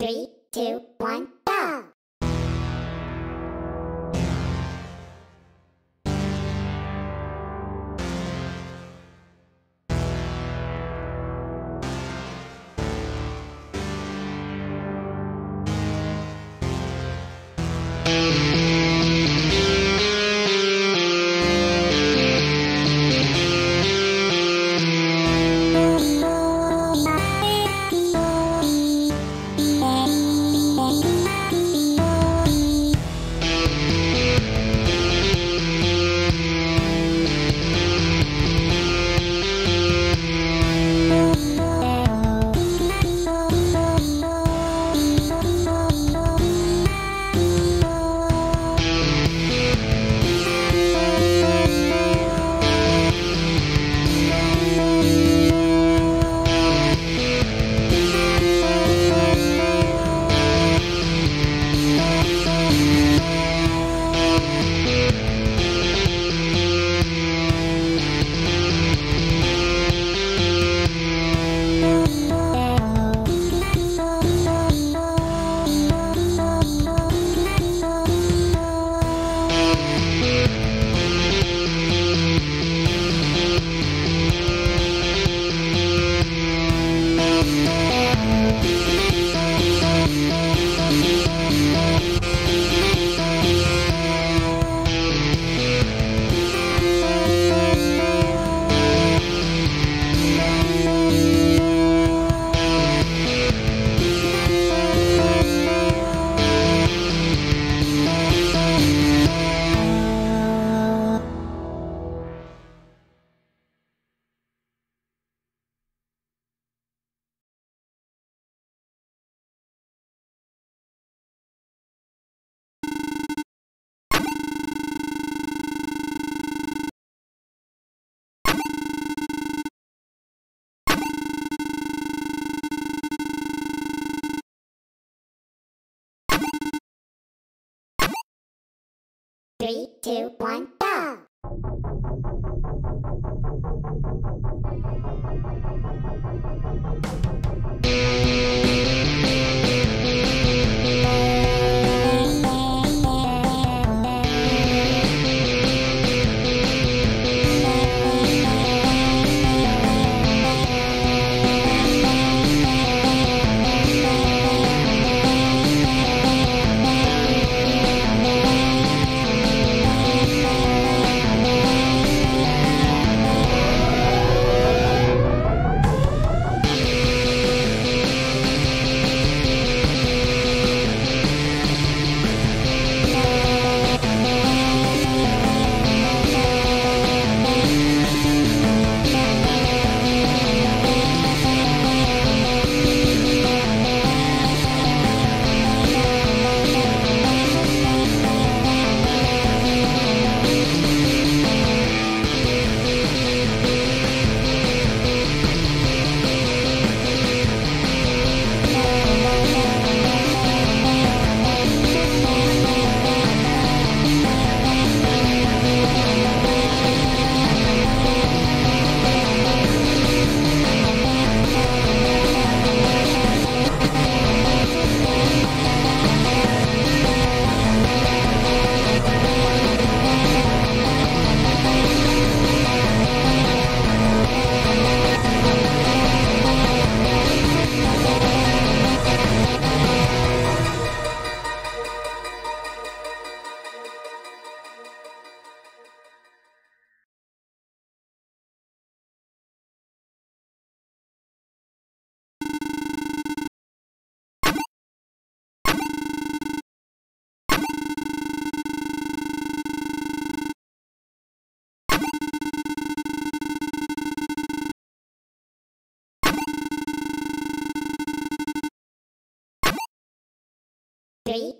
Three, two, one. Three, two, one.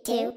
two,